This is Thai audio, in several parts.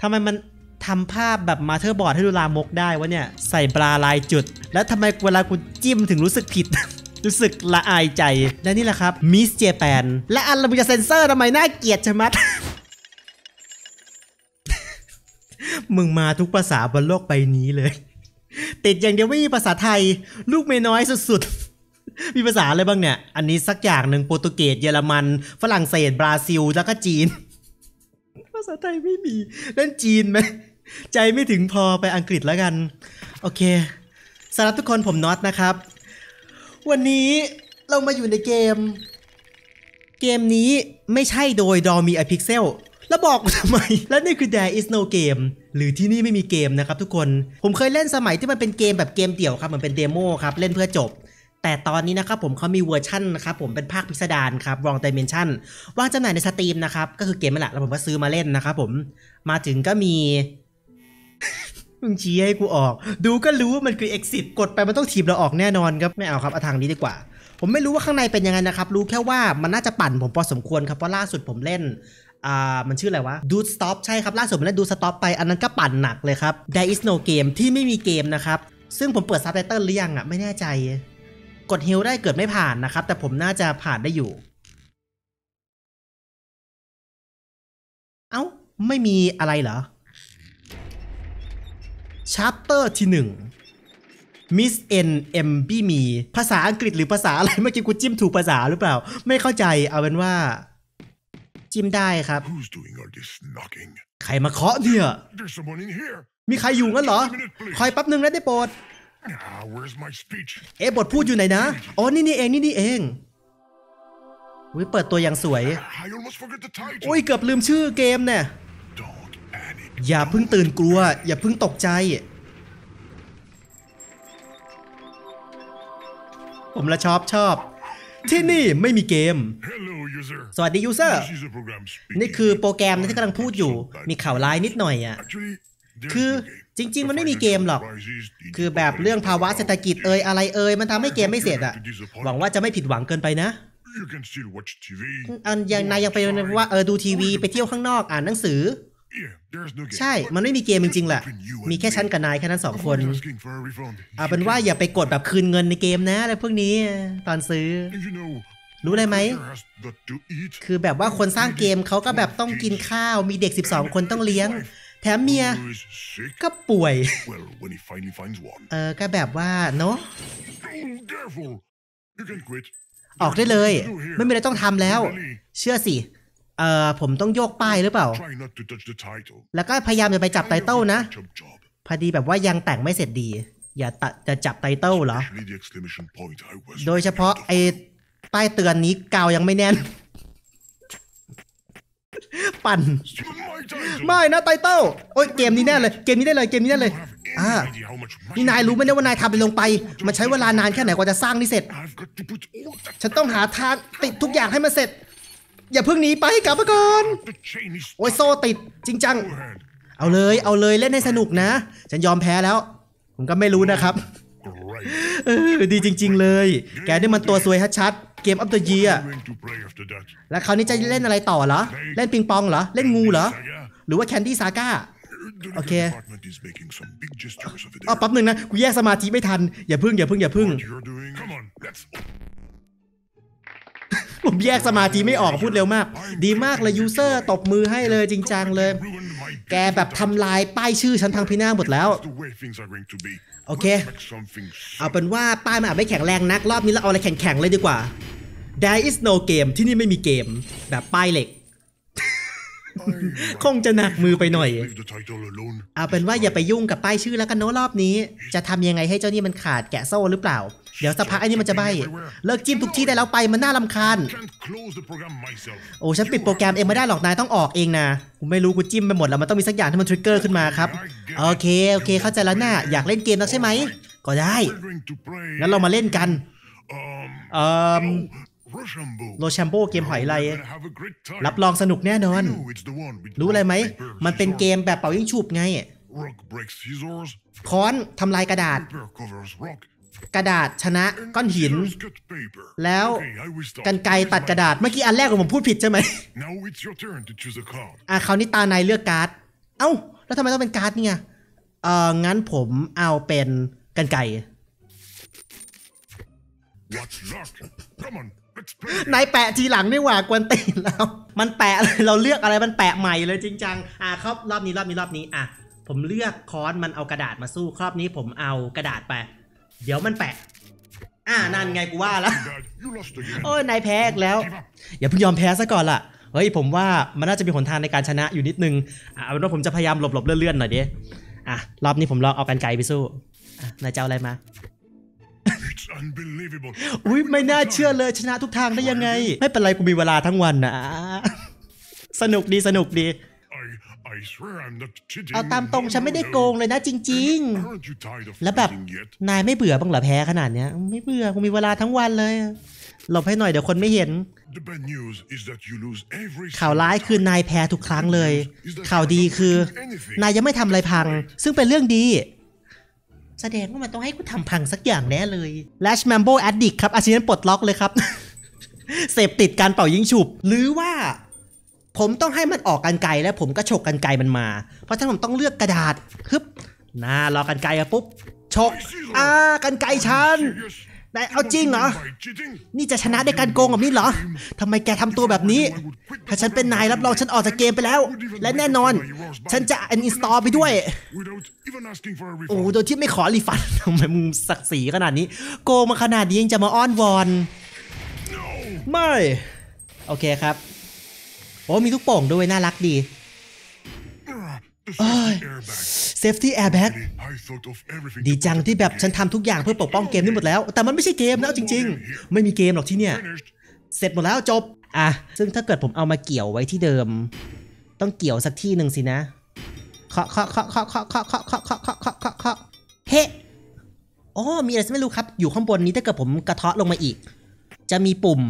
ทำไมมันทำภาพแบบ motherboard ให้ดูลามกได้วะเนี่ย ใส่ปลาลายจุด แล้วทำไมเวลากูจิ้มถึงรู้สึกผิด รู้สึกละอายใจ และนี่แหละครับ Miss Japan และอันเราจะเซ็นเซอร์ทำไมน่าเกลียดชะมัดมึงมาทุกภาษาบนโลกใบนี้เลย ติดอย่างเดียวไม่มีภาษาไทย ลูกเมียน้อยสุดๆ มีภาษาอะไรบ้างเนี่ย อันนี้สักอย่างหนึ่งโปรตุเกสเยอรมัน ฝรั่งเศสบราซิลแล้วก็จีนาษาไทยไม่มีเล่นจีนไหมใจไม่ถึงพอไปอังกฤษแล้วกัน โอเคสำหรับทุกคนผมน็อตนะครับ วันนี้เรามาอยู่ในเกม เกมนี้ไม่ใช่โดย d o m i a Pixel แล้วบอกทำไม แล้วนี่คือ There is no game หรือที่นี่ไม่มีเกมนะครับทุกคน ผมเคยเล่นสมัยที่มันเป็นเกมแบบเกมเดี่ยวครับ เหมันเป็นเดโมครับ เล่นเพื่อจบ แต่ตอนนี้นะครับผมเขามีเวอร์ชันนะครับผมเป็นภาคพิสดารครับ Wrong Dimension วางจำหน่ายใน Steam นะครับ ก็คือเกมนั่นแหละแล้วผมก็ซื้อมาเล่นนะครับผมมาถึงก็มีมึงชี้ให้กูออก ดูก็รู้ว่ามันคือ exit กดไปมันต้องถีบเราออกแน่นอนครับไม่เอาครับเอาทางนี้ดีกว่า ผมไม่รู้ว่าข้างในเป็นยังไงนะครับ รู้แค่ว่ามันน่าจะปั่นผมพอสมควรครับเพราะล่าสุดผมเล่นอ่ามันชื่ออะไรวะดูสต็อปใช่ครับล่าสุดผมเล่นดูสต็อปไปอันนั้นก็ปั่นหนักเลยครับ There is no game ที่ไม่มีเกมนะครับซึ่งผมเปิดซับไตเติลหรือยังอะไม่แน่ใจ กดฮิลได้เกิดไม่ผ่านนะครับ แต่ผมน่าจะผ่านได้อยู่ เอ้า ไม่มีอะไรเหรอ chapter ที่หนึ่ง Miss N M B มีภาษาอังกฤษหรือภาษาอะไร เมื่อกี้กูจิ้มถูกภาษาหรือเปล่า ไม่เข้าใจเอาเป็นว่า จิ้มได้ครับ Who's doing all this knocking? ใครมาเคาะเนี่ย There's someone in here. มีใครอยู่งั้นเหรอ คอยแป๊บนึงนะได้โปรด Ah, where's my speech? เอ๊ะบทพูดอยู่ไหนนะ อ๋อ นี่นี่เอง นี่นี่เองวิเปิดตัวอย่างสวย I almost forgot the title. อุ้ย เกือบลืมชื่อเกมเนี่ย Don't panic. อย่าเพิ่งตื่นกลัว อย่าเพิ่งตกใจ ผมละชอบชอบ ที่นี่ไม่มีเกม Hello, user. สวัสดี user This is the program speaking. นี่คือโปรแกรมที่กำลังพูดอยู่ มีข่าวร้ายนิดหน่อยอะ Actually, there's คือ no game. จริง ๆ มันไม่มีเกมหรอก คือแบบเรื่องภาวะเศรษฐกิจเอ่ยอะไรเอ่ยมันทำให้เกมไม่เสร็จอะหวังว่าจะไม่ผิดหวังเกินไปนะอันยังนายยังไปว่าเออดูทีวีไปเที่ยวข้างนอกอ่านหนังสือ ใช่ มันไม่มีเกมจริงๆแหละ มีแค่ฉันกับนายแค่นั้นสองคน เอาเป็นว่าอย่าไปกดแบบคืนเงินในเกมนะอะไรพวกนี้ตอนซื้อ รู้อะไรไหม คือแบบว่าคนสร้างเกมเขาก็แบบต้องกินข้าว มีเด็ก 12 คนต้องเลี้ยง แถมเมีย Who is sick? ก็ป่วย Well, when he finally finds one. เออก็แบบว่าเนาะ Oh, careful. You can quit. ออกได้เลย ไม่มีอะไรต้องทำแล้ว เชื่อสิเออผมต้องโยกป้ายหรือเปล่า Try not to touch the title. แล้วก็พยายามจะไปจับไตเติลนะ Job job. พอดีแบบว่ายังแต่งไม่เสร็จดี อย่าตะจะจับไตเติลเหรอ Actually, the exclamation point I was. โดยเฉพาะไอ้ป้ายเตือนนี้กาวยังไม่แน่น ปั่น Still my title. ไม่นะไตเติลโอ้ยเกมนี้แน่เลย เกมนี้ได้เลย เกมนี้ได้เลย I have อ่า any idea how much money นี่นายรู้ไหมเนี่ยว่านายทำไปลงไป มันใช้เวลานานแค่ไหนกว่าจะสร้างนี่เสร็จ I've got to put all that. ฉันต้องหาทางติดทุกอย่างให้มันเสร็จ อย่าเพิ่งหนีไปกลับมาก่อน The chain is โอ้ยโซ่ติด จริงจัง Go ahead. เอาเลย เอาเลยเล่นให้สนุกนะ ฉันยอมแพ้แล้ว ผมก็ไม่รู้นะครับ Great. เออ ดีจริง ๆ เลย แกนี่มันตัวซวยชัดๆ เกมอั t เ e อร์เยีย I'm going to play after that. แล้วคราวนี้จะเล่นอะไรต่อเหรอ เล่นปิงปองเหรอ เล่นงูเหรอ Saga. หรือว่าแคนดี้ซาก้า The legal Okay. department is making some big gestures over อ๋อ there. แป๊บหนึ่งนะ กูแยกสมาธิไม่ทัน อย่าพึ่ง อย่าพึ่ง อย่าพึ่ง What you're doing? Come on, let's. ผมแยกสมาธิไม่ออกพูดเร็วมาก ดีมากเลย user ตบมือให้เลยจริงจังเลย Ruined my แกแบบทำลายป้ายชื่อฉันพังพินาศหมดแล้ว That's the way things are going to be. โอเค Make something เอาเป็นว่าป้ายมันอาจไม่แข็งแรงนัก รอบนี้เราเอาอะไรแข็งๆเลยดีกว่า There is no game ที่นี่ไม่มีเกม แบบป้ายเหล็ก คงจะหนักมือไปหน่อย Leave the title alone. เอาเป็นว่าอย่าไปยุ่งกับป้ายชื่อแล้วกันเนอะรอบนี้ จะทำยังไงให้เจ้านี่มันขาดแกะโซ่หรือเปล่า เดี๋ยวสักพักไอ้นี่มันจะใบเลิกจิ้มทุกที่ได้แล้วไปมันน่ารำคาญ Can't close the program myself. โอ้ฉันปิดโปรแกรมเองไม่ได้หรอกนายต้องออกเองนะกูไม่รู้กูจิ้มไปหมดแล้วมันต้องมีสักอย่างที่มันทริกเกอร์ขึ้นมาครับ โอเคโอเคเข้าใจแล้วนะอยากเล่นเกมแล้วใช่ไหม ก็ได้ We're going to play. งั้นเรามาเล่นกัน Um. เอ่อ Rochambeau. โรแชมโบเกมหอยไร We're gonna have a great time. รับรองสนุกแน่นอน No, it's the one with รู้อะไรไหม rock, paper, มันเป็น scissors. เกมแบบเป่ายิงฉุบไง Rock breaks scissors. ค้อนทำลายกระดาษ Paper covers rock. กระดาษชนะก้อนหิน Scissors cut paper. แล้ว Okay, I will start. กันไกรตัดกระดาษเมื่อกี้อันแรกผมพูดผิดใช่ไหม Now it's your turn to choose a card. อะคราวนี้ตานายเลือกการ์ด เอ้า แล้วทำไมต้องเป็นการ์ดเนี่ยเอองั้นผมเอาเป็นกันไก่ What's luck? Come on, let's play. นายแปะทีหลังนี่หว่ากวนตีนแล้ว มันแปะเลยเราเลือกอะไรมันแปะใหม่เลยจริงจังอะครับรอบนี้รอบนี้รอบนี้อะผมเลือกค้อนมันเอากระดาษมาสู้ครอบนี้ผมเอากระดาษไป เดี๋ยวมันแปะ อ่านั่นไงกูว่าแล้ว Too bad. You lost again. โอ้ยนายแพ้อีกแล้ว Give up. อย่าเพิ่งยอมแพ้ซะก่อนล่ะเฮ้ยผมว่ามันน่าจะมีหนทางในการชนะอยู่นิดนึงอะเอาเป็นว่าผมจะพยายามหลบๆเลื่อนๆหน่อยดิอะรอบนี้ผมลองเอากันไกลไปสู้อะนายจะเอาอะไรมา It's unbelievable. อุ้ยไม่น่าเชื่อเลยชนะทุกทางได้ยังไง ไม่เป็นไรกูมีเวลาทั้งวันนะสนุกดีสนุกดี I I swear I'm not cheating. เอาตามตรงฉันไม่ได้โกงเลยนะจริง Aren't you tired of ๆแล้วแบบ losing yet? นายไม่เบื่อบ้างเหรอแพ้ขนาดเนี้ย ไม่เบื่อกูมีเวลาทั้งวันเลยหลบให้หน่อยเดี๋ยวคนไม่เห็น The bad news is that you lose every ข่าวร้ายคือนายแพ้ทุกครั้งเลย ข่าวดีคือนายยังไม่ทำอะไรพัง ซึ่งเป็นเรื่องดี แสดงว่ามันต้องให้กูทำพังสักอย่างแน่เลย Lash Mambo Addict ครับ อาชีพนั้นปลดล็อกเลยครับ เสพติดการเป่ายิงฉุบ หรือว่า ผมต้องให้มันออกกันไกลแล้วผมก็ฉกกันไกลมันมา เพราะฉะนั้นผมต้องเลือกกระดาษฮึบหน้ารอกันไกลอะปุ๊บฉกอ่ากันไกลฉัน Serious? ได้เอาจริงเหรอ นี่จะชนะด้วยการโกงแบบนี้เหรอทำไมแกทำตัวแบบนี้ ถ้าฉันเป็นนายรับรองฉันออกจากเกมไปแล้ว และแน่นอน ฉันจะ uninstall ไปด้วย โอ้โดยที่ไม่ขอ refund ทำไมมึงศักดิ์ศรีขนาดนี้ โกงมาขนาดนี้ยังจะมาอ้อนวอน ไม่ โอเคครับ โอ้มีลูกโป่งด้วยน่ารักดี Ah, The safety airbag. Safety Airbag I thought of everything. ดี to จัง protect ที่ the แบบ game. ฉันทำทุกอย่างเพื่อปกป้องเกมนี้หมดแล้ว แต่มันไม่ใช่เกมนะเอาจริง ๆ ไม่มีเกมหรอกที่เนี่ย Finished. เสร็จหมดแล้วจบ อะ ซึ่งถ้าเกิดผมเอามาเกี่ยวไว้ที่เดิม ต้องเกี่ยวสักที่หนึ่งสินะเคาะเคาะเคาะเคาะเคาะเคาะเคาะเคาะเคาะเคาะเคาะเคาะเคาะเฮ้โอ้มีอะไรไม่รู้ครับ อยู่ข้างบนนี้ถ้าเกิดผมกระเทาะลงมาอีก จะมีปุ่ม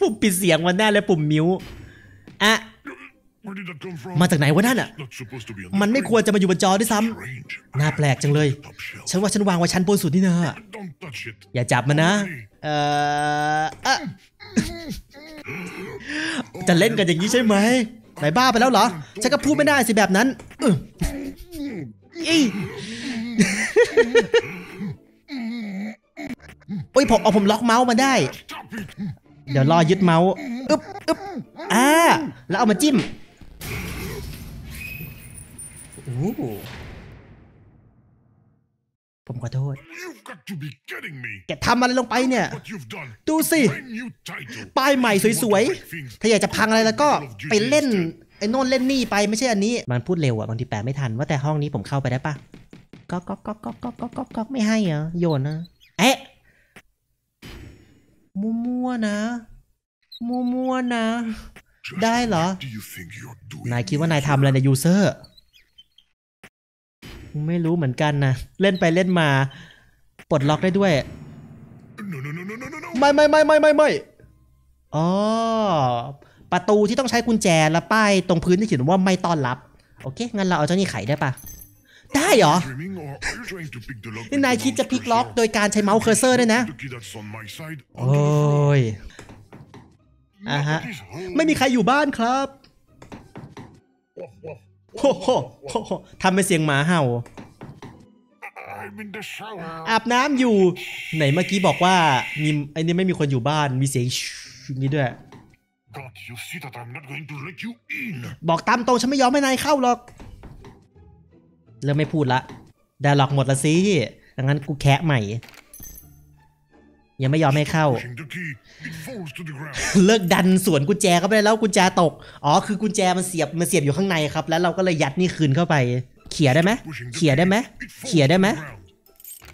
ปุ่มปิดเสียงมันแน่เลยปุ่มมิวอะ มาจากไหนวะนั่นอะ Not supposed to be on มัน the ไม่ screen. ควรจะมาอยู่บนจอด้วยซ้ำ Strange. น่าแปลกจังเลย Top shelf. ฉันว่าฉันวางไว้ชั้นบนสุดนี่นะ Don't touch it. อย่าจับมันนะ เอ่ออะจะเล่นกันอย่างนี้ใช่ไหมไหนบ้าไปแล้วเหรอ ฉันก็พูดไม่ได้สิแบบนั้นอื้ออีโอ้ยผมเอาผมล็อกเมาส์มาได้ Stop it. เดี๋ยวรอยึดเมาส์ อึ๊บอึ๊บอ่า แล้วเอามาจิ้มโอ้โห ผมขอโทษ You've got to be kidding me. แกทำอะไรลงไปเนี่ย What you've done. ดูสิ Brand new title. ป้ายใหม่สวย Want to break things. ๆถ้าอยากจะพังอะไรแล้วก็ไปเล่น ไอ้โน่นเล่นนี่ไปไม่ใช่อันนี้ มันพูดเร็วอะบางทีแปลไม่ทันว่าแต่ห้องนี้ผมเข้าไปได้ปะก็ก็ก็ก็ก็ก็ก็ก็ไม่ให้เหรอโยนนะเอ๊ะมั่วๆนะมั่วๆนะ Just ได้เหรอ what do you think you're doing? นายคิดว่านายทำอะไรในยูเซอร์ ไม่รู้เหมือนกันนะ เล่นไปเล่นมา ปลดล็อกได้ด้วย No, no, no, no, no, no, no. ไม่ไม่ไม่ไม่ไม่ไม่อ๋อประตูที่ต้องใช้กุญแจและป้ายตรงพื้นที่เขียนว่าไม่ต้อนรับ โอเค งั้นเราเอาเจ้านี่ไขได้ปะได้เหรอ Dreaming or are you trying to pick the lock นี่ with นาย the คิดจะ mouse pick lock cursor? โดยการใช้ mouse cursor ด้วยนะ The key that's on my side. โอ้ยอ่า Look ฮะ at this hole. ไม่มีใครอยู่บ้านครับโอ้โหโอ้โห ทำเป็นเสียงหมาเห่า I'm in the shower. อาบน้ำอยู่ ไหนเมื่อกี้บอกว่ามีไอ้นี่ไม่มีคนอยู่บ้านมีเสียงชูอย่างนี้ด้วย God, you see that I'm not going to let you in. บอกตามตรงฉันไม่ยอมให้นายเข้าหรอก เริ่มไม่พูดละดาล็อกหมดละสิดังนั้นกูแคะใหม่ ยังไม่ยอมให้เข้า เลิกดันสวนกุญแจเข้าไปแล้วกุญแจตก อ๋อคือกุญแจมันเสียบมันเสียบอยู่ข้างในครับ แล้วเราก็เลยยัดนี่คืนเข้าไป เขี่ยได้ไหมเขี่ยได้ไหมเขี่ยได้ไหม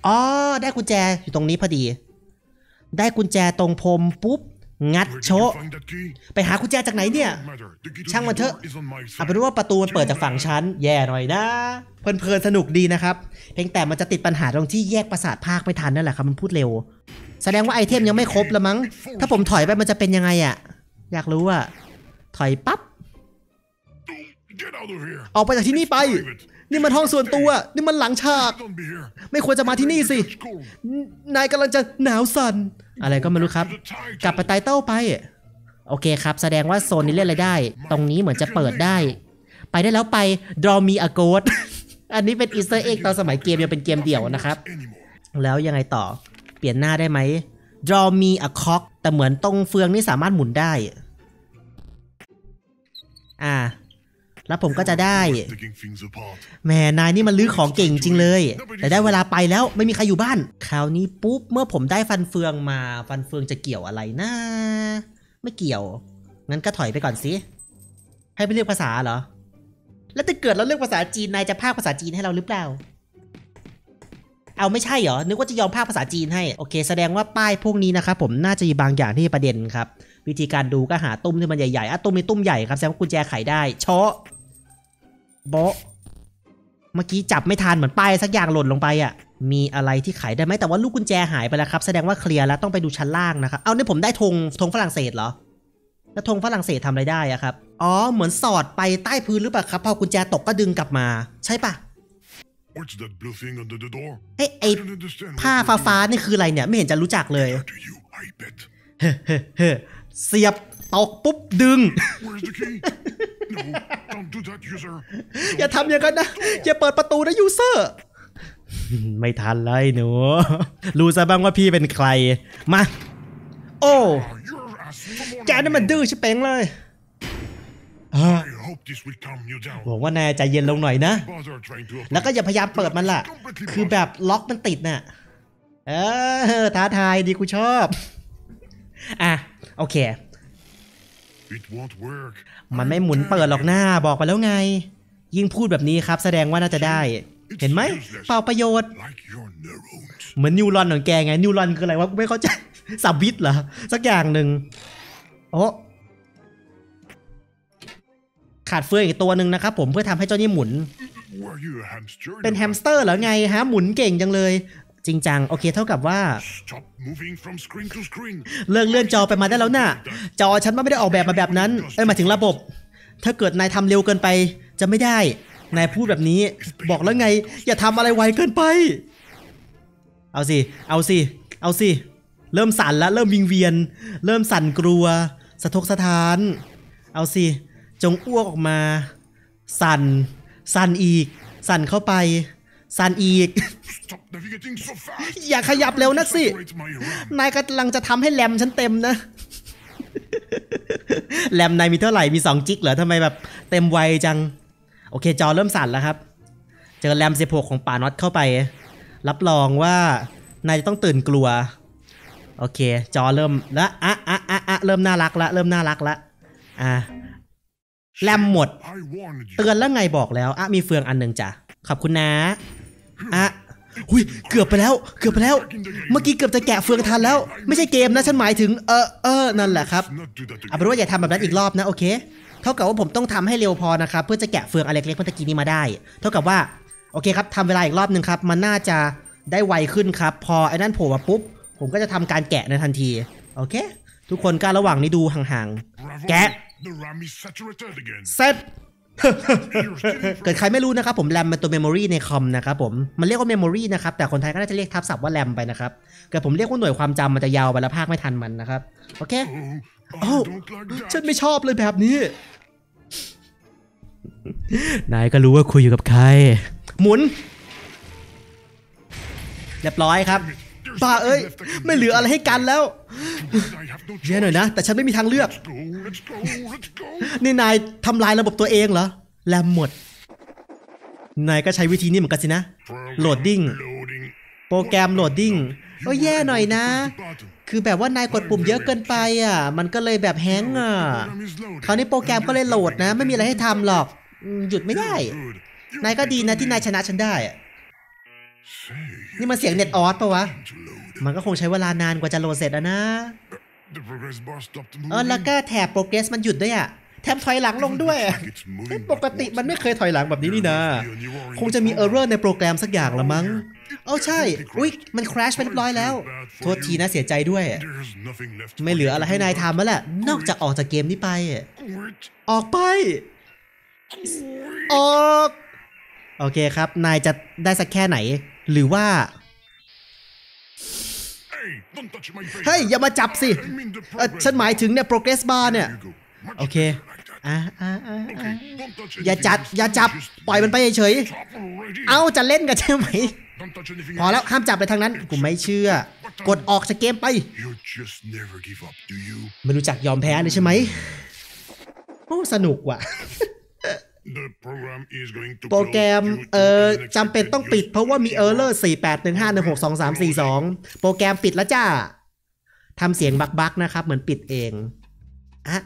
อ๋อได้กุญแจอยู่ตรงนี้พอดี ได้กุญแจตรงพรมปุ๊บงัดโชะไปหากุญแจจากไหนเนี่ย ช่างมันเถอะเอาเป็นว่าประตูมันเปิดจากฝั่งชั้น แย่หน่อยนะ เพลินๆสนุกดีนะครับ เพียงแต่มันจะติดปัญหาตรงที่แยกประสาทภาคไม่ทันนั่นแหละครับ มันพูดเร็ว แสดงว่าไอเทมยังไม่ครบละมั้ง ถ้าผมถอยไปมันจะเป็นยังไงอะอยากรู้อะถอยปั๊บ ออกไปจากที่นี่ไป นี่มันห้องส่วนตัว นี่มันหลังฉาก ไม่ควรจะมาที่นี่สิ นายกำลังจะหนาวสั่น อะไรก็ไม่รู้ครับ กลับไป title ไป โอเคครับ แสดงว่าโซนนี้เล่นอะไรได้ ตรงนี้เหมือนจะเปิดได้ ไปได้แล้วไป draw me a ghost อันนี้เป็น Easter egg ตอนสมัยเกมยังเป็นเกมเดี่ยวนะครับ แล้วยังไงต่อ เปลี่ยนหน้าได้ไหม draw me a cock แต่เหมือนตรงเฟืองนี่สามารถหมุนได้ อ่า แล้วผมก็จะได้แหมนายนี่มันลื้อของเก่งจริงเลย แต่ได้เวลาไปแล้วไม่มีใครอยู่บ้าน คราวนี้ปุ๊บ เมื่อผมได้ฟันเฟืองมา ฟันเฟืองจะเกี่ยวอะไรนะ ไม่เกี่ยว งั้นก็ถอยไปก่อนสิ ให้ไปเลือกภาษาเหรอ แล้วถ้าเกิดเราเลือกภาษาจีน นายจะพากภาษาจีนให้เราหรือเปล่า เอาไม่ใช่เหรอ นึกว่าจะยอมพากภาษาจีนให้ โอเค แสดงว่าป้ายพวกนี้นะครับผมน่าจะมีบางอย่างที่ประเด็นครับ วิธีการดูก็หาตุ้มที่มันใหญ่ๆอะตุ้มนี้ตุ้มใหญ่ครับแสดงว่ากุญแจไขได้โชะโบะเมื่อกี้จับไม่ทันเหมือนป้ายสักอย่างหล่นลงไปอะ มีอะไรที่ไขได้ไหมแต่ว่าลูกกุญแจหายไปแล้วครับ แสดงว่าเคลียร์แล้วต้องไปดูชั้นล่างนะครับ เอานี่ผมได้ธงธงฝรั่งเศสเหรอ แล้วธงฝรั่งเศสทำอะไรได้อะครับ อ๋อ เหมือนสอดไปใต้พื้นหรือเปล่าครับ พอกุญแจตกก็ดึงกลับมา ใช่ปะ What's that blue thing under the door? เอ้ยไอ I don't understand. ผ้า what ฟ้า you're ฟ้าๆนี่คืออะไรเนี่ย ไม่เห็นจะรู้จักเลย doing. To you, I bet. เฮ้เฮ้เฮ้เสียบตกปุ๊บดึง Where's the key? no, don't do that, user. อย่าทำอย่างนั้นนะ อย่าเปิดประตูนะยูเซอร์ ไม่ทันเลยหนู รู้ซะบ้างว่าพี่เป็นใคร มา โอ้ Oh, you're asking for more แกนี่มันดื้อชิเป้งเลยอ่า I hope this will calm you down. หวังว่านายใจเย็นลงหน่อยนะ Bother trying to แล้วก็อย่าพยายามเปิดมันล่ะ คือแบบล็อกมันติดน่ะ เออท้าทายดีกูชอบ อะ โอเค It won't work. มันไม่หมุนเปิดหรอกหน้าบอกไปแล้วไง ยิ่งพูดแบบนี้ครับ แสดงว่าน่าจะได้ เห็นไหมเปล่าประโยชน์ Like your neurons. เหมือนนิวรอนของแกไง นิวรอนคืออะไรวะกูไม่เข้าใจสับวิทย์เหรอ สักอย่างหนึ่งโอ้ ขาดเฟืองอีกตัวหนึ่งนะครับผมเพื่อทำให้เจ้านี่หมุน Were you a hamster? เป็น You แฮมสเตอร์เหรอไงฮะหมุนเก่งจังเลย จริงจัง โอเคเท่ากับว่า Stop moving from screen to screen. เลิกเลื่อนจอไปมาได้แล้วน่ะ จอฉันไม่ได้ออกแบบมาแบบนั้นเอ้ยหมายถึงระบบ ถ้าเกิดนายทำเร็วเกินไปจะไม่ได้ นายพูดแบบนี้ บอกแล้วไง อย่าทำอะไรไวเกินไป เอาสิ เอาสิ เอาสิ เริ่มสั่นแล้วเริ่มวิงเวียน เริ่มสั่นกลัว สะทกสะท้าน เอาสิ จงอ้วกออกมา สั่น สั่นอีก สั่นเข้าไป สั่นอีก Stop navigating so fast. อย่าขยับเร็วนักสิ Saturate my RAM. นายกำลังจะทำให้แรมฉันเต็มนะแรมนายมีเท่าไหร่ มี 2 จิกเหรอทำไมแบบเต็มไวจัง โอเคจอเริ่มสั่นแล้วครับ เจอแรม16ของป่าน็อตเข้าไป รับรองว่านายจะต้องตื่นกลัว โอเค จอเริ่มละอะอะอะอะเริ่มน่ารักละ เริ่มน่ารักละ อะ แรมหมด I warned you. เตือนแล้วไงบอกแล้วอะมีเฟืองอันหนึ่งจ้ะขอบคุณนะอะหุยเกือบไปแล้ว เกือบไปแล้ว เมื่อกี้เกือบจะแกะเฟืองทันแล้ว ไม่ใช่เกมนะฉันหมายถึง เออเออนั่นแหละครับ Not do that เอา again. เป็นว่าอย่าทำแบบนั้นอีกรอบนะโอเค เท่ากับว่าผมต้องทำให้เร็วพอนะครับเพื่อจะแกะเฟืองอันเล็กๆเมื่อตะกี้นี้มาได้ เท่ากับว่าโอเคครับทำเวลาอีกรอบหนึ่งครับมันน่าจะได้ไวขึ้นครับ พอไอ้นั่นโผล่มาปุ๊บ ผมก็จะทำการแกะในทันที โอเค ทุกคนก็ระหว่างนี้ดูห่าง Bravo. แกะ The RAM is saturated again. ๆเสร็จ You're stealing เกิด from ใครไม่รู้นะครับผมแรมเป็นตัว memory ในคอมนะครับผมมันเรียกว่า memory นะครับแต่คนไทยก็น่าจะเรียกทับศัพท์ว่าแรมไปนะครับเกิดผมเรียกว่าหน่วยความจำมันจะยาวไปแล้วพากย์ไม่ทันมันนะครับโอเค Oh, I Oh, don't like ฉัน that. ไม่ชอบเลยแบบนี้นายก็รู้ว่าคุยอยู่กับใคร หมุน เรียบร้อยครับ There's บ้า nothing เอ้ย left I can ไม่เหลืออะไรให้กันแล้ว do. I have no แย่หน่อย choice. นะ แต่ฉันไม่มีทางเลือก Let's go, let's go, let's go. นี่นายทำลายระบบตัวเองเหรอ แรมหมด นายก็ใช้วิธีนี้เหมือนกันสินะ Program Loading. Loading. โปรแกรม loading You ก็แย่หน่อยนะ were the button. คือแบบว่านายกดปุ่มเยอะเกินไปอะ มันก็เลยแบบแฮงก์อะ Program is loading. คราวนี้โปรแกรมก็เลยโหลดนะ ไม่มีอะไรให้ทำหรอกอืมหยุดไม่ได้ Good. You นายก็ดีนะ better ที่นาย leave. ชนะฉันได้อะ Say, นี่มันเสียงเน็ตออสปะวะ to load. มันก็คงใช้เวลานานกว่าจะโหลดเสร็จอะนะ The progress bar stopped เออ moving. แล้วก็แถบ progress มันหยุดด้วยอะแถมถอยหลังลงด้วยอะ Like it's moving เอ๊ะปกติ backwards. มันไม่เคยถอยหลังแบบนี้นี่นะ There must be a new error in คงจะมี the เออร์เรอ program. ร์ในโปรแกรมสักอย่างละมั้ง เอ้าใช่ อุ๊ย มันคราชไปเรียบร้อยแล้ว โทษทีนะเสียใจด้วย There's nothing left ไม่ for เหลือ you อะไร to ให้ do นาย but ทำแล้วแหละ นอกจากออกจากเกมนี้ไป quit. ออกไป ออก โอเคครับ นายจะได้สักแค่ไหน หรือว่า Hey, don't touch my face. เฮ้ย อย่ามาจับสิ I mean the เอ่อ progress ฉันหมายถึงเนี่ย progress bar bar. เนี่ย There you go. Much Okay. better like that. อะอะอะอะ Okay, don't touch อย่า anything จัด else. อย่าจับ Just ปล่อยมันไปเฉย Stop already. ๆเอาจะเล่นกันใช่ไหม Don't touch anything พอแล้ว else. ห้ามจับเลยทางนั้น กูไม่เชื่อ กดออกจากเกมไป You just never give up, do you? ไม่รู้จักยอมแพ้เลยใช่ไหม โอ้ สนุกว่ะ The program is going to โปรแกรม close due to เอ่อ unexpected จำเป็นต้องปิดเพราะว่ามีเออร์เลอร์4815162342โปรแกรมปิดแล้วจ้าทำเสียงบักๆนะครับ เหมือนปิดเองอะ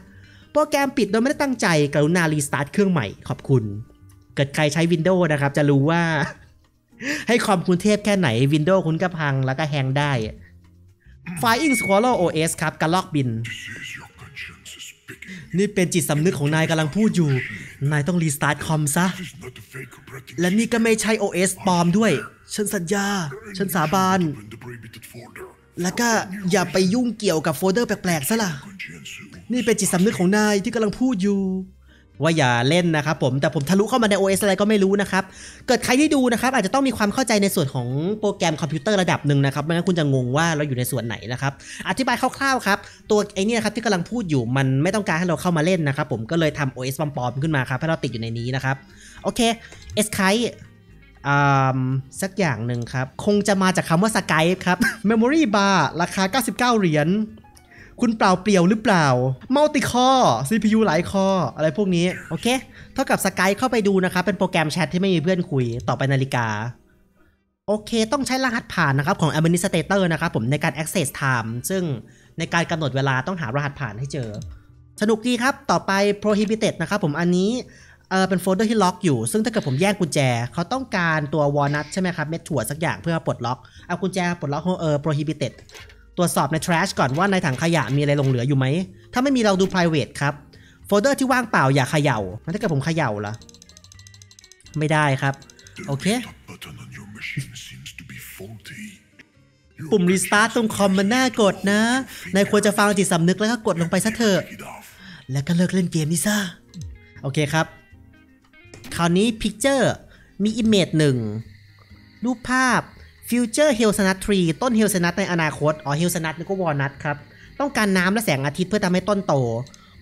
โปรแกรมปิดโดยไม่ได้ตั้งใจกรุณารีสตาร์ทเครื่องใหม่ขอบคุณ เกิดใครใช้ Windows นะครับ จะรู้ว่า ให้คอมคุณเทพแค่ไหน Windows คุณก็พังแล้วก็แฮงได้ Flying Squirrel OS ครับกระลอกบิน นี่เป็นจิตสำนึกของนายกำลังพูดอยู่ นายต้องรีสตาร์ทคอมซะ และนี่ก็ไม่ใช่ OS ปลอมด้วย ฉันสัญญา ฉันสาบาน แล้วก็อย่าไปยุ่งเกี่ยวกับโฟลเดอร์แปลกๆซะล่ะ นี่เป็นจิตสำนึกของนายที่กำลังพูดอยู่ ว่าอย่าเล่นนะครับผมแต่ผมทะลุเข้ามาใน OS อะไรก็ไม่รู้นะครับ เกิดใครที่ดูนะครับ อาจจะต้องมีความเข้าใจในส่วนของโปรแกรมคอมพิวเตอร์ระดับหนึ่งนะครับไม่งั้นคุณจะงงว่าเราอยู่ในส่วนไหนนะครับ อธิบายคร่าวๆครับ ตัวไอ้นี่ยครับที่กำลังพูดอยู่มันไม่ต้องการให้เราเข้ามาเล่นนะครับผมก็เลยทำ OS ปลอมๆขึ้นมาครับให้เราติดอยู่ในนี้นะครับโอเค S k i อ่าสักอย่างหนึ่งครับ คงจะมาจากคำว่า Skype ครับ Memory Bar ราคา 99 เหรียญ คุณเปล่าเปลี่ยวหรือเปล่า multi-core CPU หลาย core อะไรพวกนี้ โอเค เท่ากับ Skype เข้าไปดูนะครับ เป็นโปรแกรมแชทที่ไม่มีเพื่อนคุย ต่อไปนาฬิกา โอเค ต้องใช้รหัสผ่านนะครับของ Administrator นะครับผมในการ access time ซึ่งในการกำหนดเวลาต้องหารหัสผ่านให้เจอ สนุกดีครับ ต่อไป prohibited นะครับผมอันนี้เออเป็นโฟลเดอร์ที่ล็อกอยู่ ซึ่งถ้าเกิดผมแย่งกุญแจ เขาต้องการตัว walnut ใช่ไหมครับ เม็ดถั่วสักอย่างเพื่อปลดล็อก เอากุญแจปลดล็อกเออ prohibited ตรวจสอบใน trash ก่อนว่าในถังขยะมีอะไรหลงเหลืออยู่ไหม ถ้าไม่มีเราดู private ครับ โฟลเดอร์ที่ว่างเปล่าอย่าเขย่าถ้าเกิดผมเขย่าล่ะ ไม่ได้ครับ The Okay. restart button on your machine seems to be faulty. Your ปุ่ม restart ตตรงคอมมันน่ากดนะ นายควรจะฟังจิตสำนึกแล้วก็กดลงไปซะเถอะ แล้วก็เลิกเล่นเกมนี้ซะ โอเคครับ คราวนี้ Picture มี Image หนึ่งรูปภาพ Future Hazelnut Tree ต้น Hazelnut ในอนาคต อ๋อ Hazelnut นี่ก็ Walnut ครับ ต้องการน้ำและแสงอาทิตย์เพื่อทำให้ต้นโต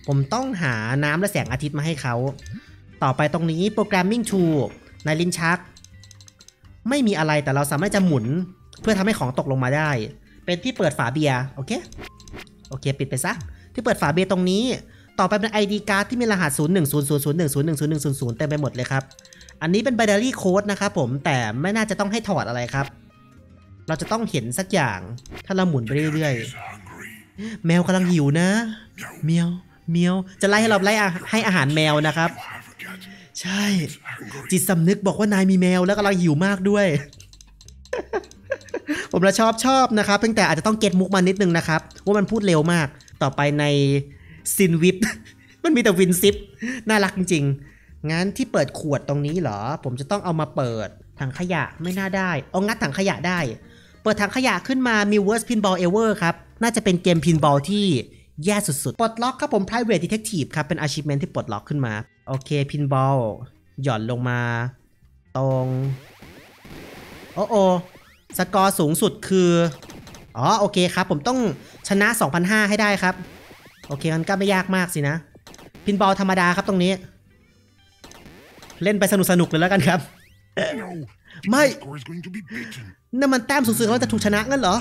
ผมต้องหาน้ำและแสงอาทิตย์มาให้เขา ต่อไปตรงนี้ Programming Tool ในลิ้นชัก ไม่มีอะไรแต่เราสามารถจะหมุน เพื่อทำให้ของตกลงมาได้ เป็นที่เปิดฝาเบียร์โอเค โอเค ปิดไปซะ ที่เปิดฝาเบียร์ตรงนี้ ต่อไปเป็น ID card ที่มีรหัส 0 1 0 0 0 1 0 1 0 1 0 0เต็มไปหมดเลยครับ อันนี้เป็น binary code นะครับผม แต่ไม่น่าจะต้องให้ถอดอะไรครับ เราจะต้องเห็นสักอย่าง ถ้าเราหมุนไปเรื่อย He's hungry. ๆแมวกำลังหิวนะ เมียว เมียว จะไล่ให้เราไล่อาให้อาหารแมวนะครับ You have a cat. ใช่ Hungry. จิตสำนึกบอกว่านายมีแมวแล้วกำลังหิวมากด้วย ผมละชอบชอบนะครับ เพียงแต่อาจจะต้องเก็ตมุกมานิดนึงนะครับ ว่ามันพูดเร็วมาก ต่อไปในซินวิป มันมีแต่วินซิป น่ารักจริงๆ งั้นที่เปิดขวดตรงนี้เหรอ ผมจะต้องเอามาเปิดถังขยะไม่น่าได้ เอางัดถังขยะได้ เปิดถังขยะขึ้นมามี worst pinball ever ครับ น่าจะเป็นเกม pinball ที่แย่สุดๆ ปลดล็อกครับผม private detective ครับ เป็น achievement ที่ปลดล็อกขึ้นมา โอเค pinball หย่อนลงมา ตรง โอ้โอสกอร์สูงสุดคือ อ๋อ โอเคครับ ผมต้องชนะ 2,500 ให้ได้ครับ โอเคมันก็ไม่ยากมากสินะ พินบอลธรรมดาครับตรงนี้ เล่นไปสนุกๆเลยแล้วกันครับ No. The My- score is going to be beaten. นั่นมันแต้มสูงสุดแล้วจะถูกชนะงั้นเหรอ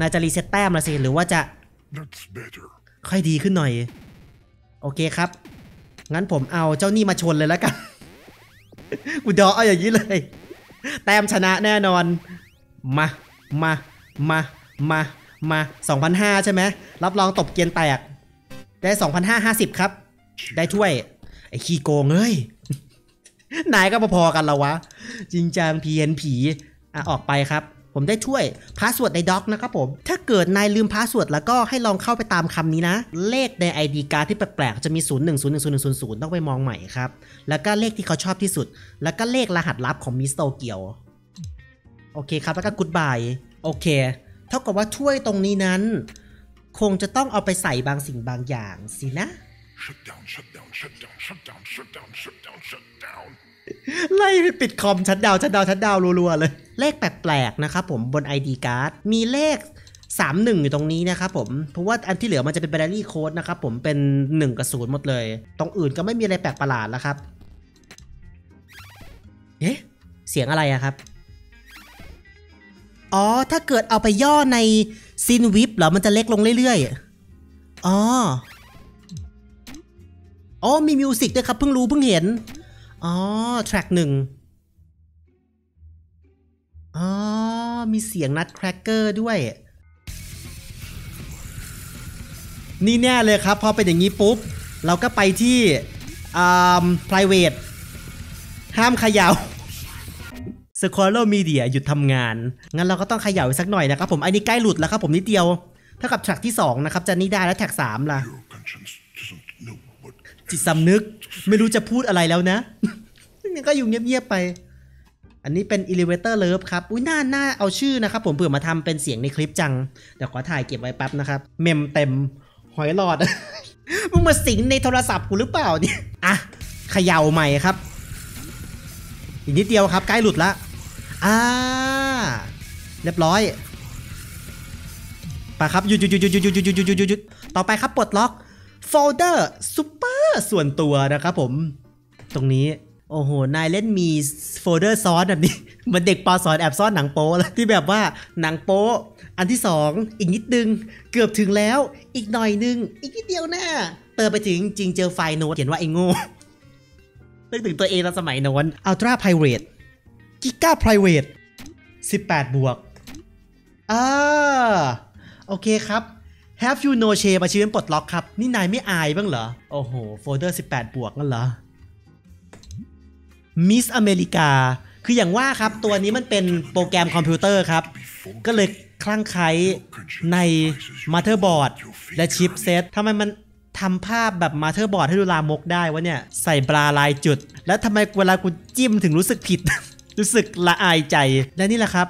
นายจะรีเซ็ตแต้มละสิหรือว่าจะ That's better. ค่อยดีขึ้นหน่อย โอเคครับ งั้นผมเอาเจ้านี่มาชนเลยแล้วกัน กูดอเอาอย่างนี้เลย แต้มชนะแน่นอน มา มา มา มา มา2,500ใช่ไหม รับรองตบเกรียนแตก ได้2,550 ครับ ได้ถ้วย ไอ้ขี้โกงเอ้ย นายก็พอๆกันแล้ววะ จริงจังเพียนผี อะ ออกไปครับ ผมได้ช่วยพาสเวิร์ดใน doc นะครับผม ถ้าเกิดนายลืมพาสเวิร์ดแล้วก็ให้ลองเข้าไปตามคำนี้นะ เลขใน ID การ์ดที่แปลกๆ จะมี 0 1 0 1 0 1 0 0 ต้องไปมองใหม่ครับ แล้วก็เลขที่เขาชอบที่สุด แล้วก็เลขรหัสลับของมิสโตเกียว โอเคครับ แล้วก็กูดบาย โอเค เท่ากับว่าถ้วยตรงนี้นั้น คงจะต้องเอาไปใส่บางสิ่งบางอย่างสินะ Shut down, shut down, shut down, shut down, shut down, shut down, shut down. ไล่ไปปิดคอม shut down shut down shut down รัวๆเลย เลขแปลกๆนะครับผมบน ID card มีเลข 3 1 อยู่ตรงนี้นะครับผม เพราะว่าอันที่เหลือมันจะเป็น binary code นะครับผมเป็น 1 กับ 0 หมดเลย ตรงอื่นก็ไม่มีอะไรแปลกประหลาดแล้วครับ เอ๊ะ เสียงอะไรอะครับ อ๋อ ถ้าเกิดเอาไปย่อในซินวิปเหรอ มันจะเล็กลงเรื่อยๆ อ๋อ อ๋อมีมิวสิกด้วยครับเพิ่งรู้เพิ่งเห็น อ๋อแทร็กหนึ่งอ๋อมีเสียงนัดแครกเกอร์ด้วย นี่แน่เลยครับ พอเป็นอย่างนี้ปุ๊บ เราก็ไปที่อ่า private ห้ามเขยา่า s q u a r r e l Media หยุดทำงาน งั้นเราก็ต้องเขย่าอีกสักหน่อยนะครับผม อันนี้ใกล้หลุดแล้วครับผมนิดเดียว เท่ากับแทร็กที่ 2 นะครับจะนี่ได้แล้วแทร็ก3ล่ะ จิตสำนึก ไม่รู้จะพูดอะไรแล้วนะยังก็อยู่เงียบๆไป อันนี้เป็น Elevator Love ครับ อุ้ยน่าน่าเอาชื่อนะครับผมเผื่อมาทำเป็นเสียงในคลิปจัง เดี๋ยวขอถ่ายเก็บไว้แป๊บนะครับ เมมเต็มหอยหลอด มึงมาสิงในโทรศัพท์กูหรือเปล่าเนี่ย อะเขย่าใหม่ครับ อีกนิดเดียวครับ ใกล้หลุดละอ่าเรียบร้อยไปครับหยุดหยุดหยุดหยุดหยุดหยุดหยุดหยุดหยุดหยุดหยุดต่อไปครับปลดล็อก โฟลเดอร์ซูเปอร์ส่วนตัวนะครับผม ตรงนี้ โอ้โห นายเล่นมีโฟลเดอร์ซ้อนแบบนี้ เหมือนเด็กป.สองแอบซ่อนหนังโป๊แล้วที่แบบว่าหนังโป๊อันที่สองอีกนิดนึง เกือบถึงแล้ว อีกหน่อยนึง อีกนิดเดียวแน่เติมไปถึงจริงเจอไฟล์โน้ตเขียนว่าไอ้โง่นึกถึงตัวเองตอนสมัยโน้น Ultra Private Giga Private 18 บวกอ่าโอเคครับ Have you no shame มาชื่นปลดล็อกครับ นี่นายไม่อายบ้างเหรอ โอ้โห โฟลเดอร์ 18 บวกนั่นเหรอ Miss America คืออย่างว่าครับ ตัวนี้มันเป็นโปรแกรมคอมพิวเตอร์ครับ ก็เลยคลั่งไคล้ในมาเ t อร์บอร์ดและชิปเซตทำไมมันทำภาพแบบมาเ t อร์บอร์ดให้ดูลามกได้วะเนี่ย ใส่บราลายจุด แล้วทำไมเวลากูจิ้มถึงรู้สึกผิด รู้สึกละอายใจ และนี่แหละครับ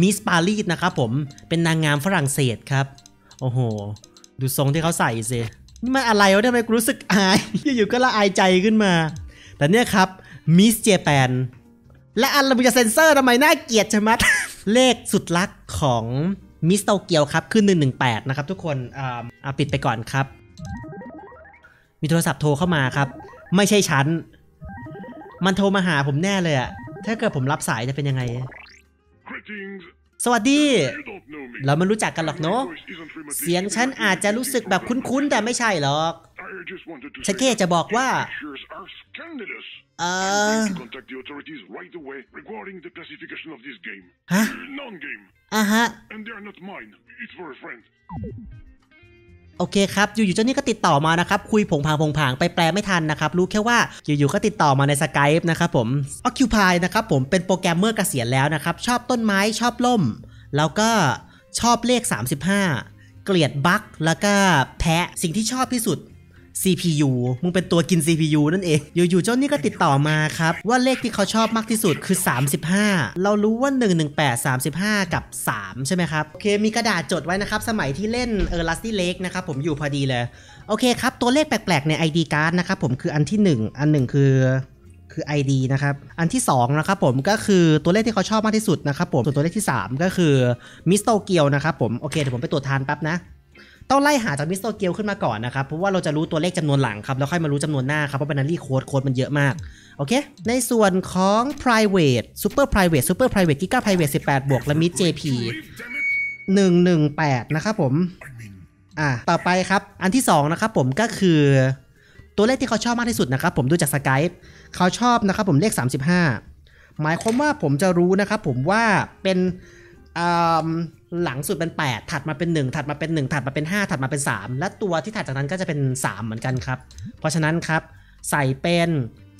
Miss Paris นะครับผมเป็นนางงามฝรั่งเศสครับ โอ้โห ดูทรงที่เขาใส่สินี่มันอะไรวะทำไมกูรู้สึกอาย อยู่ๆก็ละอายใจขึ้นมา แต่เนี่ยครับ Miss Japan และอันเราจะเซ็นเซอร์ทำไมน่าเกลียดชะมัด เลขสุดลับของ Miss Tokyo ครับคือ118 นะครับทุกคนอ่าเอาปิดไปก่อนครับ มีโทรศัพท์โทรเข้ามาครับ ไม่ใช่ฉัน มันโทรมาหาผมแน่เลยอะถ้าเกิดผมรับสายจะเป็นยังไง Greetings. สวัสดี You don't know me. เราไม่รู้จักกันหรอกเนาะ Voice isn't remotely เสียงฉันอาจจะรู้สึกแบบคุ้นๆ แต่ไม่ใช่หรอก I just wanted to ฉัน say แค่จะบอกว่า pictures are scandalous. เอ I'm อ going to contact the authorities right away regarding the classification of this game. ฮะ Non-game. อะฮะ โอเคครับอยู่ๆเจ้านี่ก็ติดต่อมานะครับคุยผงผางผงผางไปแปลไม่ทันนะครับรู้แค่ว่าอยู่ๆก็ติดต่อมาในสกายนะครับผม Occupy นะครับผมเป็นโปรแกรมเมอร์เกษียณแล้วนะครับชอบต้นไม้ชอบล่ม แล้วก็ชอบเลข 35 เกลียดบั๊กแล้วก็แพะสิ่งที่ชอบที่สุด CPU มึงเป็นตัวกิน CPU นั่นเอง อยู่ๆ เจ้านี่ก็ติดต่อมาครับ ว่าเลขที่เขาชอบมากที่สุดคือ 35 เรารู้ว่า 118 35 กับ 3 ใช่ไหมครับ โอเค มีกระดาษจดไว้นะครับ สมัยที่เล่นเออ Rusty Lake นะครับ ผมอยู่พอดีเลย โอเคครับ ตัวเลขแปลกๆ ใน ID card นะครับผมคืออันที่ 1 อันหนึ่งคือคือ ID นะครับ อันที่2นะครับผมก็คือตัวเลขที่เขาชอบมากที่สุดนะครับผม ส่วนตัวเลขที่ 3 ก็คือมิสโตเกียวนะครับผม โอเคเดี๋ยวผมไปตรวจทานแป๊บนะ ต้องไล่หาจากมิสโตเกียวขึ้นมาก่อนนะครับ เพราะว่าเราจะรู้ตัวเลขจำนวนหลังครับ แล้วค่อยมารู้จำนวนหน้าครับ เพราะเป็น binary code code มันเยอะมาก โอเค ในส่วนของ private super private super private giga private 18 บวกและ Miss JP 118 นะครับผม อะต่อไปครับ อันที่ 2 นะครับผมก็คือ ตัวเลขที่เขาชอบมากที่สุดนะครับผมดูจากสกายเขาชอบนะครับผมเลข 35 หมายความว่าผมจะรู้นะครับผมว่าเป็น หลังสุดเป็น 8 ถัดมาเป็น 1 ถัดมาเป็น 1 ถัดมาเป็น 5 ถัดมาเป็น 3 และตัวที่ถัดจากนั้นก็จะเป็น 3 เหมือนกันครับ เพราะฉะนั้นครับ ใส่เป็น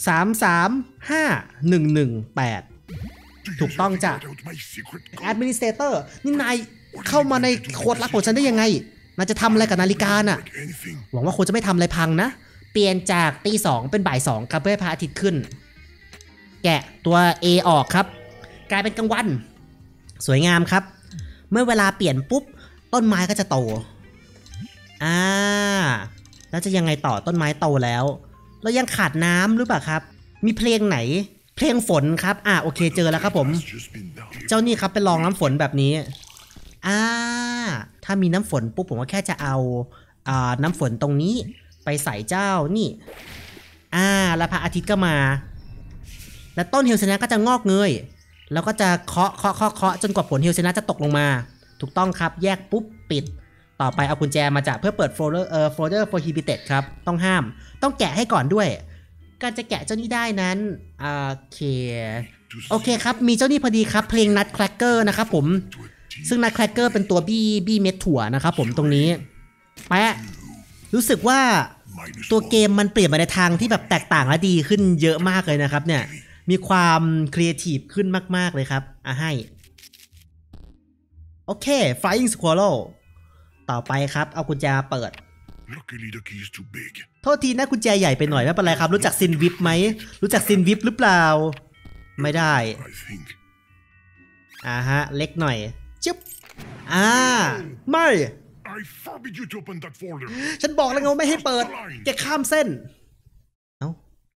3 3 5 1 1 8 ถูกต้องจ้ะ Find out my secret code. Administrator นี่นายเข้ามาในโค้ดลับของฉันได้ยังไงนายจะทำอะไรกับนาฬิกาน่ะ หวังว่าคุณจะไม่ทำอะไรพังนะ เปลี่ยนจากตีสองเป็นบ่ายสองครับเพื่อพระอาทิตย์ขึ้น แกะตัว A ออกครับ กลายเป็นกลางวัน สวยงามครับ เมื่อเวลาเปลี่ยนปุ๊บ ต้นไม้ก็จะโต อ่า แล้วจะยังไงต่อต้นไม้โตแล้ว เรายังขาดน้ำหรือเปล่าครับ มีเพลงไหน เพลงฝนครับ อ่าโอเคเจอแล้วครับผม เจ้านี่ครับเป็นรองน้ำฝนแบบนี้ อ่า ถ้ามีน้ำฝนปุ๊บผมก็แค่จะเอาอ่าน้ำฝนตรงนี้ไปใส่เจ้านี่ อ่า แล้วพระอาทิตย์ก็มา แล้วต้นเฮลเซนาก็จะงอกเงย แล้วก็จะเคาะเคาะเคาะเคาะจนกว่าผลเฮลเซนาจะตกลงมา ถูกต้องครับแยกปุ๊บปิด ต่อไปเอากุญแจมาจากเพื่อเปิดโฟลเดอร์เอ่อโฟลเดอร์ prohibited ครับ ต้องห้าม ต้องแกะให้ก่อนด้วย การจะแกะเจ้านี้ได้นั้นโอเคโอเคครับ มีเจ้านี้พอดีครับ เพลง Nutcracker นะครับผมซึ่ง Nutcracker เป็นตัวบี้บี้เม็ดถั่วนะครับผมตรงนี้แปะรู้สึกว่าตัวเกมมันเปลี่ยนมาในทางที่แบบแตกต่างและดีขึ้นเยอะมากเลยนะครับเนี่ย มีความครีเอทีฟขึ้นมาก ๆ เลยครับ อะให้ โอเค Flying Squirrel ต่อไปครับ เอากุญแจมาเปิด Luckily, the key is too big. โทษทีนะกุญแจใหญ่ไปหน่อยไม่เป็นไรครับ รู้จักซินวิปไหม รู้จักซินวิปหรือเปล่า ไม่ได้ I think. อ่าฮะ เล็กหน่อยจึ๊บอ่า ไม่ I forbid you to open that folder. ฉันบอกแล้วไงว่าไม่ให้เปิด แกข้ามเส้นเอ้า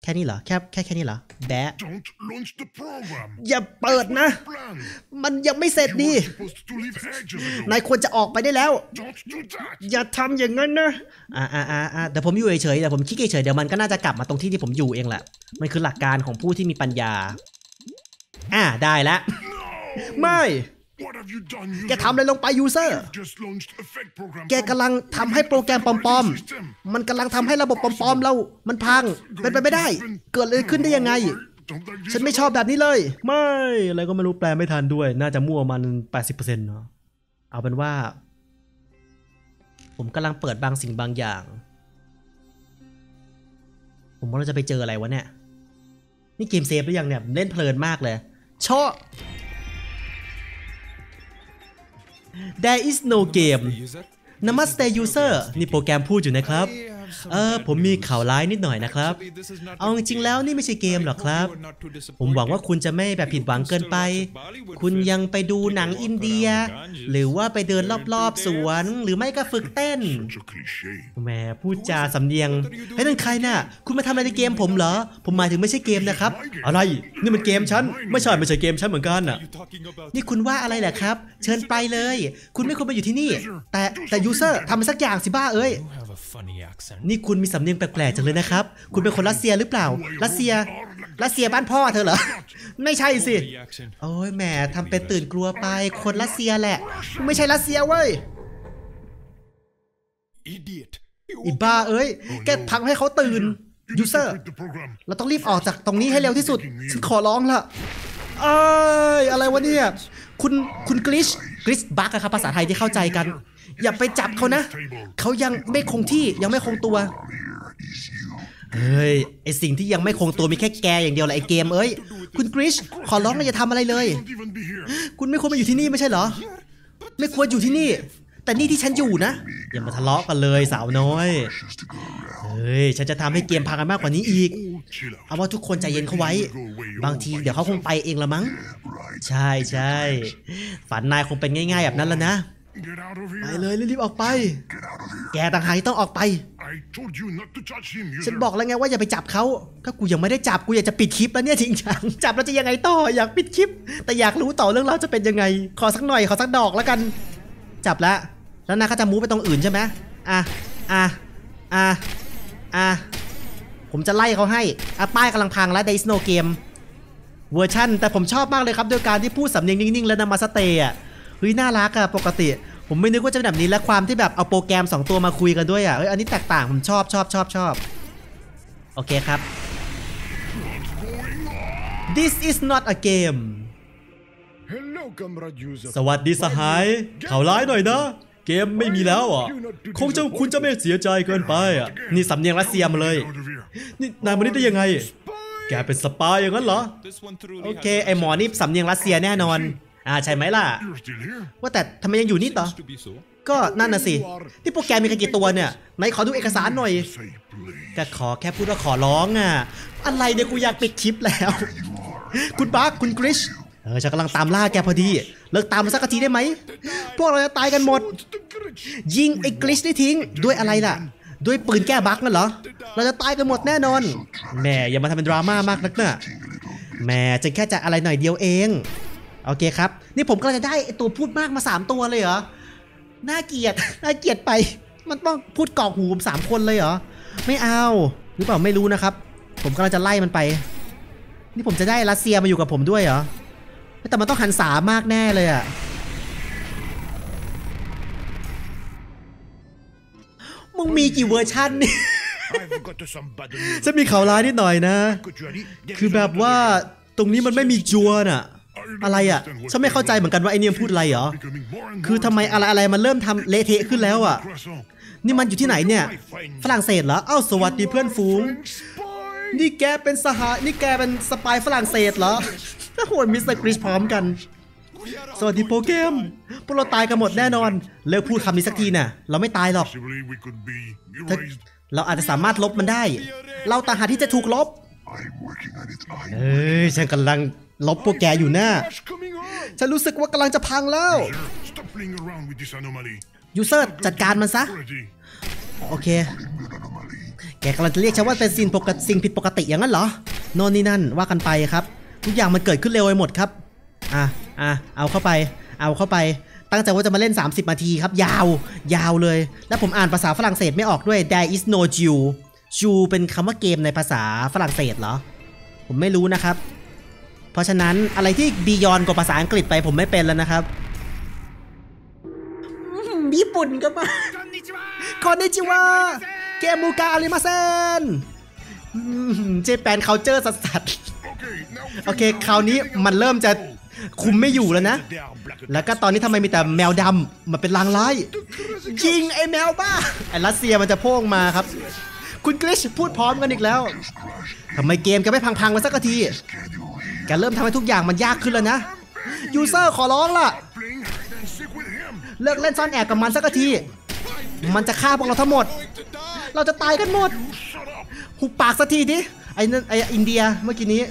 แค่นี้เหรอ แค่แค่แค่นี้เหรอ แบะ Don't launch the program. อย่าเปิดนะ Plan. มันยังไม่เสร็จ You ดี were supposed to leave ages ago. นายควรจะออกไปได้แล้ว Don't do that. อย่าทำอย่างนั้นนะ อ่าอ่าอ่าอ่าเดี๋ยวผมอยู่เฉยๆเดี๋ยวผมคิดเฉยๆเดี๋ยวมันก็น่าจะกลับมาตรงที่ที่ผมอยู่เองแหละ มันคือหลักการของผู้ที่มีปัญญา อ่าได้แล้ว ไม่ What have you done? แกทำอะไรลงไป user You've just launched a fake program. แกกำลังทำให้โปรแกรมปลอมๆ มันกำลังทำให้ระบบปลอมๆเรา มันพัง เป็นไปไม่ได้ เกิดอะไรขึ้นได้ยังไง Don't like this ฉันไม่ชอบแบบนี้เลย ไม่ อะไรก็ไม่รู้แปลไม่ทันด้วย น่าจะมั่วมัน 80%เนาะ เอาเป็นว่า ผมกำลังเปิดบางสิ่งบางอย่าง ผมว่าเราจะไปเจออะไรวะเนี่ย นี่เกมเซฟหรือยังเนี่ยผมเล่นเพลินมากเลย ชอ There is no game Namaste user นี่โปรแกรมพูดอยู่นะครับ เออผมมีข่าวร้ายนิดหน่อยนะครับ เอาจริงๆแล้วนี่ไม่ใช่เกมหรอกครับ ผมหวังว่าคุณจะไม่แบบผิดหวังเกินไป คุณยังไปดูหนังอินเดีย หรือว่าไปเดินรอบๆสวน หรือไม่ก็ฝึกเต้น Such a cliche. แหมพูดจาสำเนียงเฮ้ยนั่นใครน่ะ คุณมาทำอะไรในเกมผมเหรอ ผมหมายถึงไม่ใช่เกมนะครับ อะไร นี่มันเกมฉัน ไม่ใช่ไม่ใช่เกมฉันเหมือนกันน่ะ นี่คุณว่าอะไรเหรอครับ เชิญไปเลย คุณไม่ควรมาอยู่ที่นี่ แต่แต่ยูเซอร์ทำมันสักอย่างสิบ้าเอ้ย You have a funny accent. นี่คุณมีสำเนียงแปลกๆจังเลยนะครับ คุณเป็นคนรัสเซียหรือเปล่า รัสเซีย รัสเซียบ้านพ่อเธอเหรอ ไม่ใช่สิ The accent. โอ้ยแหมทำเป็นตื่นกลัวไป คนรัสเซียแหละ ไม่ใช่รัสเซียเว้ย Idiot. อีบ้าเอ้ย แกพังให้เขาตื่น You ยู need เซอ to ร์ quit the program. เราต้องรีบออกจากตรงนี้ให้เร็วที่สุด ฉันขอร้องละเอ้ย อะไรวะเนี่ย คุณ คุณกริช กริชบักอะครับภาษาไทยที่เข้าใจกัน อย่าไปจับเขานะ เขายังไม่คงที่ยังไม่คงตัวเฮ้ยไอสิ่งที่ยังไม่คงตัวมีแค่แกอย่างเดียวแหละไอเกมเอ้ยคุณกริชขอร้องเลยอย่าทำอะไรเลย คุณไม่ควรมาอยู่ที่นี่ไม่ใช่เหรอ ไม่ควรอยู่ที่นี่ แต่นี่ที่ฉันอยู่นะ อย่ามาทะเลาะกันเลยสาวน้อยเฮ้ยฉันจะทำให้เกมพังกันมากกว่านี้อีก เอาว่าทุกคนใจเย็นเขาไว้ บางทีเดี๋ยวเขาคงไปเองละมั้ง ใช่ใช่ฝันนายคงเป็นง่าย ๆ แบบนั้นแล้วนะ ไป here. เลยรีบๆออกไป แกต่างหากที่ต้องออกไป I told you not to touch him. ฉัน user. บอกแล้วไงว่าอย่าไปจับเขาก็กูยังไม่ได้จับกูอยากจะปิดคลิปแล้วเนี่ยจริงจังจับแล้วจะยังไงต่ออยากปิดคลิป แต่อยากรู้ต่อเรื่องราวจะเป็นยังไง ขอสักหน่อยขอสักดอกแล้วกัน จับแล้วแล้วนาก็จะ move ไปตรงอื่นใช่ไหมอะอะอะอะผมจะไล่เขาให้อะป้ายกำลังพังแล้ว There is no game เวอร์ชันแต่ผมชอบมากเลยครับโดยการที่พูดสำเนียงนิ่งๆ แล้วนำมา stay อะเฮ้ยน่ารักอะปกติ ผมไม่นึกว่าจะเป็นแบบนี้และความที่แบบเอาโปรแกรม 2 ตัวมาคุยกันด้วยอะเฮ้ยอันนี้แตกต่างผมชอบชอบชอบชอบโอเคครับ This is not a game สวัสดีสหายข่าวร้ายหน่อยนะ เกมไม่มีแล้วอะ คงจะคุณจะไม่เสียใจเกินไปอะ นี่สำเนียงรัสเซียมาเลย นี่นายมานี่ได้ยังไง แกเป็นสปายอย่างนั้นเหรอ โอเค ไอหมอนี่สำเนียงรัสเซียแน่นอน อ่าใช่ไหมล่ะ You're still here? ว่าแต่ทำไมยังอยู่นี่ต่อ seems to be so. ก็นั่นน่ะสิ ที่โปรแกรมมีกันกี่ตัวเนี่ยไหนขอดูเอกสารหน่อย Say please. ก็ขอแค่พูดว่าขอร้องอะ อะไรเนี่ยกูอยากปิดคลิปแล้ว คุณบักคุณกริชเออฉันกำลังตามล่าแกพอดี เลิกตามมาสักทีได้ไหม พวกเราจะตายกันหมด The glitch. ยิงไอ้กริชได้ทิ้ง ด้วยอะไรล่ะ ด้วยปืนแก้บั๊กนั่นเหรอ เราจะตายกันหมดแน่นอนแหม่อย่ามาทำเป็นดราม่ามากนักนะแหม่ฉันแค่จะอะไรหน่อยเดียวเอง โอเคครับ นี่ผมก็จะได้ตัวพูดมากมา 3 ตัวเลยเหรอ น่าเกลียด น่าเกลียดไป มันต้องพูดกรอกหูผมสามคนเลยเหรอ ไม่เอา หรือเปล่าไม่รู้นะครับ ผมกำลังจะไล่มันไป นี่ผมจะได้รัสเซียมาอยู่กับผมด้วยเหรอ แต่มันต้องหันสามากแน่เลยอะมึงมีกี่เวอร์ชันนี่ I've got some bad news. จะมีข่าวร้ายนิดหน่อยนะ คือแบบว่าตรงนี้มันไม่มีจัวน่ะ อะไรอะฉันไม่เข้าใจเหมือนกันว่าไอเนี่ยพูดอะไรเหรอ คือ more ทำไมอะไรอะไรมันเริ่มทำเละเทะขึ้นแล้วอะ นี่มันอยู่ที่ไหนเนี่ย ฝรั่งเศสเหรอ เอ้าสวัสดีเพื่อนฝูง นี่แกเป็นสหายนี่แกเป็น spy ฝรั่งเศสเหรอโอ้โห Mr. Glitch พร้อมกัน สวัสดีโปรแกรมพวกเราตายกันหมดแน่นอน เลิกพูดคำนี้สักทีน่ะ เราไม่ตายหรอกถ้าเราอาจจะสามารถลบมันได้ เราต่างหากที่จะถูกลบเอ้ยฉันกำลัง ลบพวกแกอยู่น่ะ What's going on? ฉันรู้สึกว่ากำลังจะพังแล้ว Sir, stop playing around with this anomaly. ยูเซอร์จัดการมันซะ Already. โอเค แกกำลังจะเรียกฉันว่าเป็นสิ่งปกติสิ่งผิดปกติอย่างนั้นเหรอ โน่นนี่นั่นว่ากันไปครับ ทุกอย่างมันเกิดขึ้นเร็วไปหมดครับ อะอะเอาเข้าไป เอาเข้าไป ตั้งใจว่าจะมาเล่น 30 นาทีครับ ยาว ยาวเลย แล้วผมอ่านภาษาฝรั่งเศสไม่ออกด้วย there is no Jew Jew เป็นคำว่าเกมในภาษาฝรั่งเศสเหรอ ผมไม่รู้นะครับ เพราะฉะนั้นอะไรที่บียอนกว่าภาษาอังกฤษไปผมไม่เป็นแล้วนะครับอื้อหือญี่ปุ่นก็มาคอนนิจิวะเกมูกาอาริมาเซนเจแปนเคาเจอร์สัสสัส Okay, now โอเค คราวนี้มันเริ่มจะคุมไม่อยู่แล้วนะ they are black. แล้วก็ตอนนี้ทำไมมีแต่แมวดำมันเป็นลางร้ายยิงไอ้แมวบ้า ไอ้รัสเซียมันจะโพ่งมาครับ คุณกริชพูดพร้อมกันอีกแล้วทำไมเกมแกไม่พังๆไปสักที แกเริ่มทำให้ทุกอย่างมันยากขึ้นแล้วนะuser ขอร้องล่ะ เลิกเล่นซ่อนแอบกับมันสักที มันจะฆ่าพวกเราทั้งหมด เราจะตายกันหมด หุบปากสักทีดิ ไอ้นั่นไอ้อินเดียเมื่อกี้นี้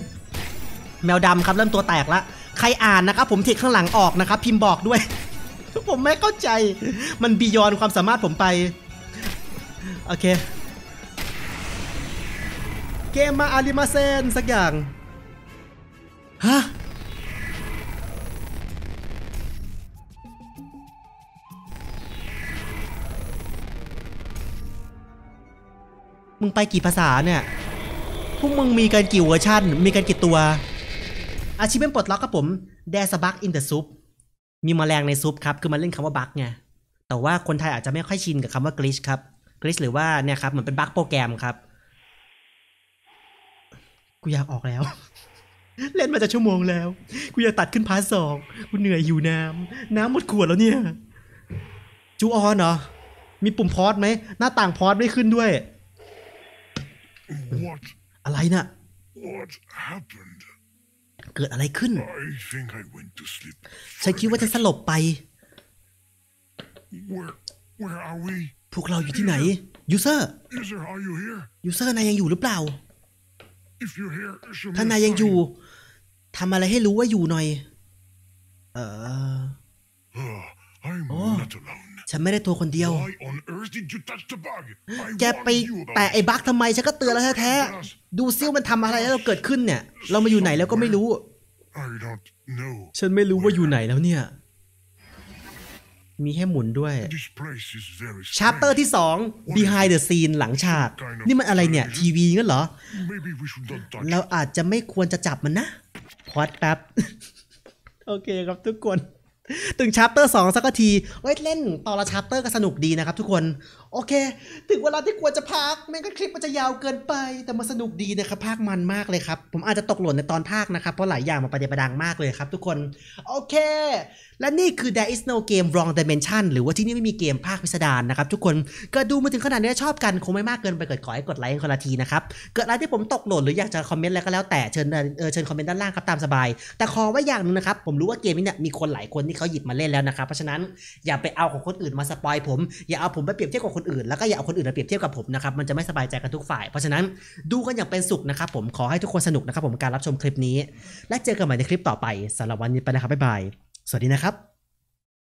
แมวดำครับเริ่มตัวแตกละ ใครอ่านนะครับ ผมทิกข้างหลังออกนะครับ พิมพ์บอกด้วย ผมไม่เข้าใจ มัน beyond ความสามารถผมไป โอเค ゲームはありませんนสักอย่าง ฮะมึงไปกี่ภาษาเนี่ย พวกมึงมีกันกี่เวอร์ชันมีกันกี่ตัว อาชีพเป็นปลดล็อกครับผม There's a bug in the soup มีแมลงในซุปครับ คือมันเล่นคำว่าบั๊กไง แต่ว่าคนไทยอาจจะไม่ค่อยชินกับคำว่า glitch ครับ glitch หรือว่าเนี่ยครับเหมือนเป็นบั๊กโปรแกรมครับ กูอยากออกแล้ว เล่นมาจะชั่วโมงแล้วกูอยากตัดขึ้นพาร์ทสองกูเหนื่อยอยู่น้ำน้ำหมดขวดแล้วเนี่ย จูออนเหรอ มีปุ่มพอดไหม หน้าต่างพอดไม่ขึ้นด้วย What? อะไรน่ะ What happened? เกิดอะไรขึ้น I think I went to sleep. ฉันคิดว่าจะสลบไป Where? Where are we? พวกเราอยู่ที่ไหน user User, are you here? user นายยังอยู่หรือเปล่า If you're here, show me ถ้า a นายยังอยู่ sign. ทำอะไรให้รู้ว่าอยู่หน่อย เออ Oh, I'm Oh. not alone. ฉันไม่ได้ตัวคนเดียว Why on earth did you touch the bug? I แกไป warned you about แต่ it. ไอ้ bug ทำไมฉันก็เตือนแล้วแท้ๆ ดูซิว่ามันทำอะไรแล้วเกิดขึ้นเนี่ย เรามาอยู่ไหนแล้วก็ไม่รู้ I don't know. ฉันไม่รู้ว่าอยู่ไหนแล้วเนี่ย มีให้หมุนด้วย This place is very chapter strange. ที่ 2 behind the scene หลังฉาก นี่มันอะไรเนี่ย ทีวีงั้นเหรอ Maybe we should not touch เราอาจจะไม่ควรจะจับมันนะ pause แป๊บ โอเคครับทุกคน ถึง chapter สองสักทีเว้ยเล่นตอนละ chapter ก็สนุกดีนะครับทุกคน โอเค ถึงเวลาที่ควรจะพักไม่งั้นคลิปมันจะยาวเกินไป แต่มันสนุกดีนะครับพากย์มันมากเลยครับ ผมอาจจะตกหล่นในตอนพากย์นะครับ เพราะหลายอย่างมันประเดประดังมากเลยครับทุกคน โอเค และนี่คือ There is no game wrong dimension หรือว่าที่นี่ไม่มีเกมภาคพิสดารนะครับทุกคนก็ดูมาถึงขนาดนี้ชอบกันคงไม่มากเกินไปเกิดขอให้กดไลค์คนละทีนะครับเกิดอะไรที่ผมตกหล่นหรืออยากจะคอมเมนต์อะไรก็แล้วแต่เชิญเออเชิญคอมเมนต์ด้านล่างครับตามสบาย แต่ขอไว้อย่างหนึงนะครับผมรู้ว่าเกมนี้เนี่ยมีคนหลายคนที่เขาหยิบมาเล่นแล้วนะครับ เพราะฉะนั้นอย่าไปเอาของคนอื่นมา spoil ผม อย่าเอาผมไปเปรียบเทียบกับคนอื่น แล้วก็อย่าเอาคนอื่นมาเปรียบเทียบกับผมนะครับ มันจะไม่สบายใจกันทุกฝ่าย เพราะฉะนั้นดูกันอย่างเป็นสุขนะครับ ผมขอให้ทุกคนสนุกนะครับผมการรับชมคลิปนี้ และเจอกันใหม่ในคลิปต่อไปสำหรับวันนี้ไปนะครับบ๊ายบายสวัสดีนะครับ